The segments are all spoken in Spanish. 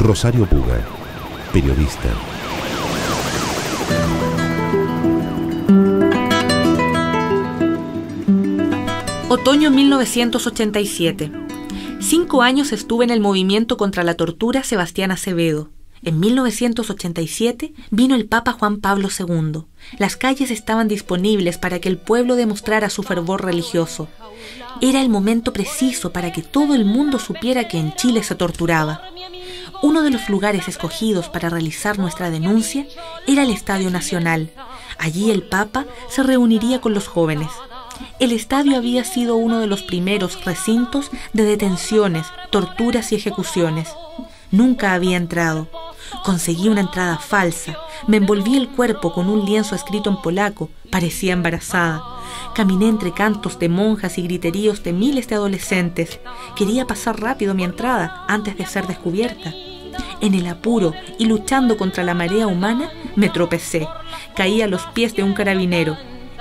Rosario Puga, periodista. Otoño 1987. Cinco años estuve en el movimiento contra la tortura Sebastián Acevedo. En 1987 vino el Papa Juan Pablo II. Las calles estaban disponibles para que el pueblo demostrara su fervor religioso. Era el momento preciso para que todo el mundo supiera que en Chile se torturaba. Uno de los lugares escogidos para realizar nuestra denuncia era el Estadio Nacional. Allí el Papa se reuniría con los jóvenes. El estadio había sido uno de los primeros recintos de detenciones, torturas y ejecuciones. Nunca había entrado. Conseguí una entrada falsa. Me envolví el cuerpo con un lienzo escrito en polaco. Parecía embarazada. Caminé entre cantos de monjas y griteríos de miles de adolescentes. Quería pasar rápido mi entrada antes de ser descubierta. En el apuro y luchando contra la marea humana, me tropecé. Caí a los pies de un carabinero.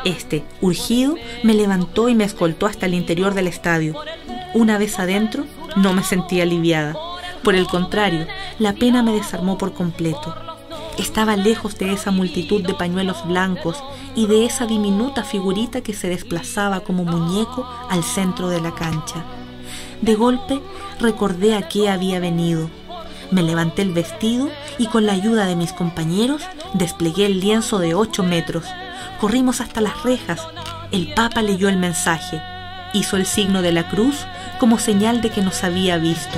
Este, urgido, me levantó y me escoltó hasta el interior del estadio. Una vez adentro, no me sentí aliviada. Por el contrario, la pena me desarmó por completo. Estaba lejos de esa multitud de pañuelos blancos y de esa diminuta figurita que se desplazaba como muñeco al centro de la cancha. De golpe recordé a qué había venido. Me levanté el vestido y con la ayuda de mis compañeros desplegué el lienzo de ocho metros Corrimos hasta las rejas. El Papa leyó el mensaje. Hizo el signo de la cruz como señal de que nos había visto.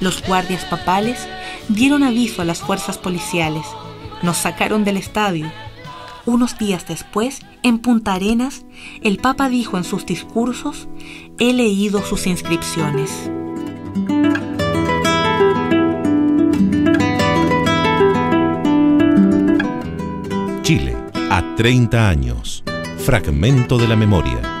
Los guardias papales dieron aviso a las fuerzas policiales. Nos sacaron del estadio. Unos días después, en Punta Arenas, el Papa dijo en sus discursos, he leído sus inscripciones. Chile a 30 años. Fragmento de la memoria.